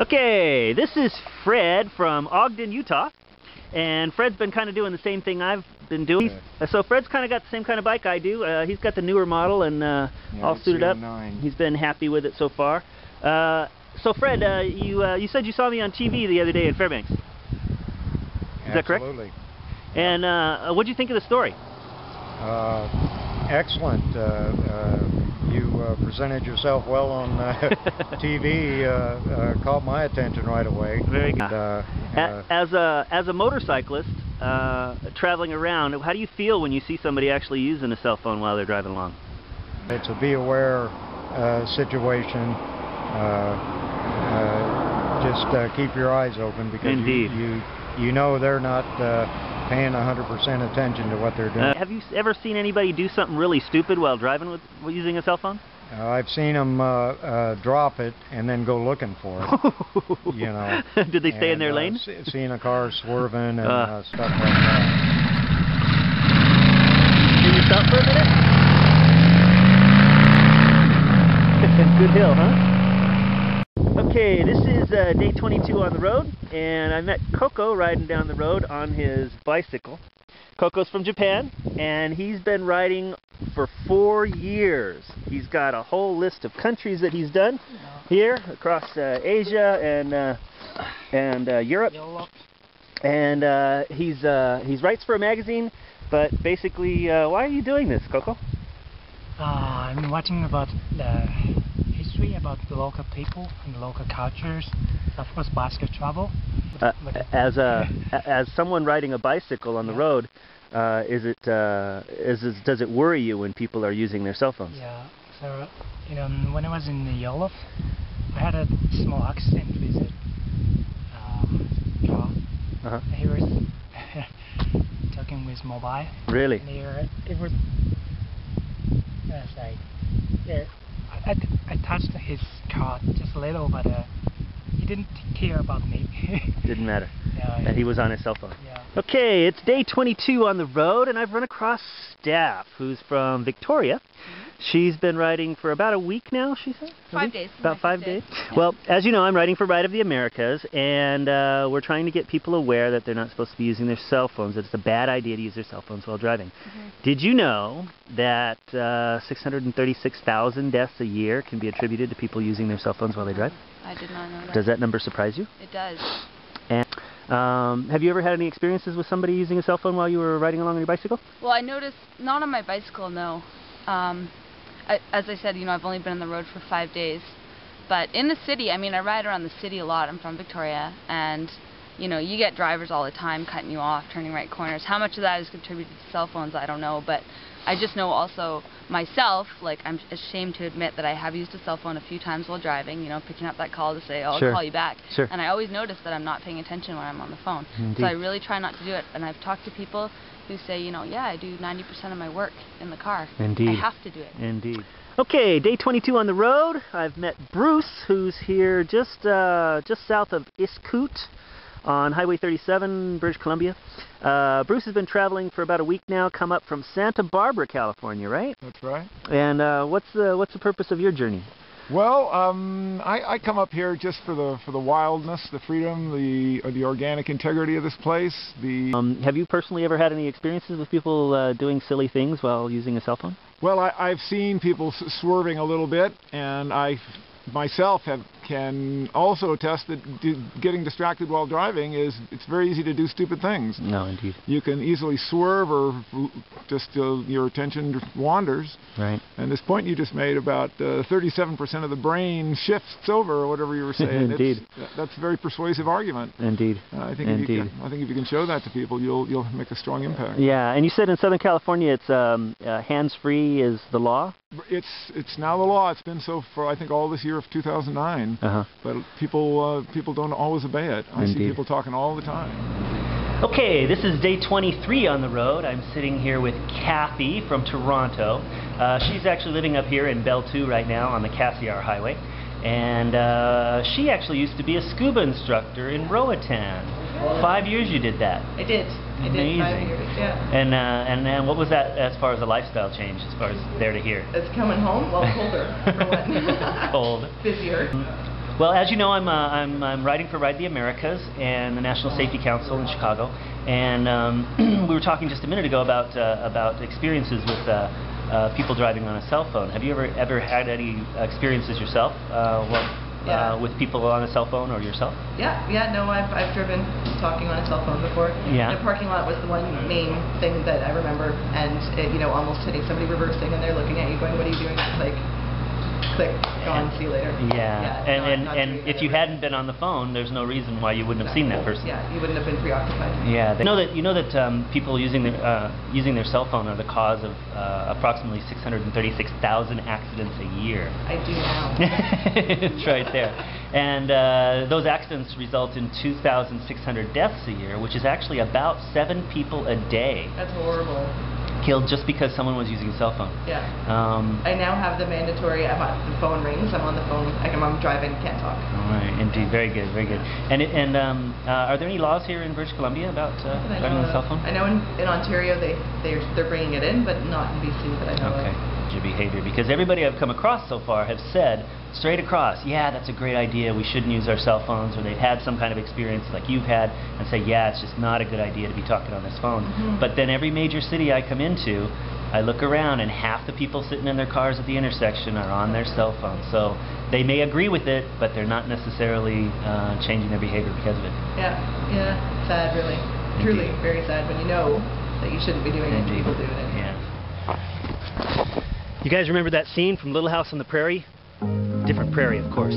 Okay, this is Fred from Ogden, Utah. And Fred's been kind of doing the same thing I've been doing. Uh, so Fred's kind of got the same kind of bike I do. Uh, he's got the newer model and uh, Yeah, all suited up. He's been happy with it so far. Uh, so Fred, uh, you uh, you said you saw me on TV the other day in Fairbanks. Is that correct? Absolutely. And uh, what do you think of the story? Excellent. Uh, uh, you uh, presented yourself well on uh, TV. Uh, uh, caught my attention right away. Very good. And, uh, uh, As a as a motorcyclist uh, traveling around, how do you feel when you see somebody actually using a cell phone while they're driving along? it's a be aware uh, situation. Uh, uh, just uh, keep your eyes open because you- Indeed. You, you know they're not uh, paying 100% attention to what they're doing. Uh, have you ever seen anybody do something really stupid while driving with using a cell phone? Uh, I've seen them uh, uh, drop it and then go looking for it. You know. Did they stay in their uh, lane? seeing a car swerving and Uh. uh, stuff like that. Can you stop for a minute? Good hill, huh? Okay, this is uh, day 22 on the road, and I met Coco riding down the road on his bicycle. Coco's from Japan, and he's been riding for four years. He's got a whole list of countries that he's done here across uh, Asia and uh, and uh, Europe. And uh, he's uh, he's writes for a magazine, but basically, why are you doing this, Coco? Uh, I'm watching about the history about the local people and the local cultures. Of course, basket travel. Uh, as a as someone riding a bicycle on the Yeah. road, uh, is it uh, is, is does it worry you when people are using their cell phones? Yeah. So, you know, when I was in the Yolof, I had a small accident with a um, car. Uh-huh. He was talking with mobile. Really? And it was. Uh, sorry. There, I, I, I touched his car just a little, but uh, he didn't care about me. Didn't matter. And he was on his cell phone. Okay, it's day 22 on the road, and I've run across Steph, who's from Victoria. She's been riding for about a week now, she said? Five days. About five days? day. Well, as you know, I'm riding for Ride of the Americas, and uh, we're trying to get people aware that they're not supposed to be using their cell phones, that it's a bad idea to use their cell phones while driving. Mm-hmm. Did you know that uh, 636,000 deaths a year can be attributed to people using their cell phones while they drive? I did not know that. Does that number surprise you? It does. Um, have you ever had any experiences with somebody using a cell phone while you were riding along on your bicycle? Well, I noticed not on my bicycle, no. Um, I, as I said, you know, I've only been on the road for five days, but in the city, I mean, I ride around the city a lot. I'm from Victoria, and you know, you get drivers all the time cutting you off, turning right corners. How much of that is contributed to cell phones, I don't know, but I just know also myself, like I'm ashamed to admit that I have used a cell phone a few times while driving, you know, picking up that call to say, oh, Sure. I'll call you back. Sure. And I always notice that I'm not paying attention when I'm on the phone. Indeed. So I really try not to do it. And I've talked to people who say, you know, yeah, I do 90% of my work in the car. Indeed. I have to do it. Indeed. Okay, day 22 on the road. I've met Bruce, who's here just uh, just south of Iskut on Highway 37, British Columbia. Uh, Bruce has been traveling for about a week now. Come up from Santa Barbara, California, right? That's right. And uh, what's the what's the purpose of your journey? Well, um, I, I come up here just for the for the wildness, the freedom, the uh, the organic integrity of this place. The Um, have you personally ever had any experiences with people uh, doing silly things while using a cell phone? well, I, I've seen people s- swerving a little bit, and I myself have can also attest that getting distracted while driving is it's very easy to do stupid things. No, indeed. You can easily swerve or just uh, your attention wanders. Right. And this point you just made about uh, 37% of the brain shifts over, or whatever you were saying. Indeed. That's a very persuasive argument. Indeed. Uh, I think if you Indeed. can, I think if you can show that to people, you'll you'll make a strong impact. Yeah, and you said in Southern California it's um, uh, hands-free is the law. It's it's now the law. It's been so for I think all this year of 2009. Them, Uh-huh. but people uh, people don't always obey it. I see people talking all the time. Okay, this is day 23 on the road. I'm sitting here with Kathy from Toronto. Uh, she's actually living up here in Bell 2 right now on the Cassiar Highway. And uh, she actually used to be a scuba instructor in Roatan. Five years you did that. I did. I did five Amazing. years. Yeah. And uh, and then what was that as far as a lifestyle change, as far as there to here? It's coming home. Well, colder for one. Cold. Busier. Well, as you know, I'm, uh, I'm, I'm writing for Ride the Americas and the National Safety Council in Chicago, and um, we were talking just a minute ago about uh, about experiences with uh, uh, people driving on a cell phone. Have you ever ever had any experiences yourself? Uh, well, Yeah. uh, with people on a cell phone or yourself? Yeah, yeah, no, I've, I've driven talking on a cell phone before. Yeah. The parking lot was the one main thing that I remember, and it, you know, almost hitting somebody reversing, and they're looking at you going, "What are you doing?" Like, click, gone, see you later. Yeah, and not- and, not and doing if you hadn't been on the phone, there's no reason why you wouldn't have seen that person. Yeah, you wouldn't have been preoccupied. Yeah, they know that you know that um, people using their uh, using their cell phone are the cause of uh, approximately 636,000 accidents a year. I do now. it's right there. And uh, those accidents result in 2,600 deaths a year, which is actually about seven people a day That's horrible. Killed just because someone was using a cell phone. Yeah. Um, I now have the mandatory. I'm on the phone rings. I'm on the phone. Like I'm, I'm driving, can't talk. all right, indeed, very good, very good. And it, and um, uh, are there any laws here in British Columbia about uh, And I driving on know, a cell phone? I know in, in Ontario they they're they're bringing it in, but not in BC that I know Okay. of. Your behavior, because everybody I've come across so far have said straight across, yeah, that's a great idea. We shouldn't use our cell phones, or they've had some kind of experience like you've had, and say, yeah, it's just not a good idea to be talking on this phone. Mhm. But then every major city I come into, I look around, and half the people sitting in their cars at the intersection are on their cell phone. So they may agree with it, but they're not necessarily uh, changing their behavior because of it. Yeah, yeah, sad, really, truly, very sad when you know that you shouldn't be doing it, and Indeed. people do it. Yeah. You guys remember that scene from Little House on the Prairie? Different prairie, of course.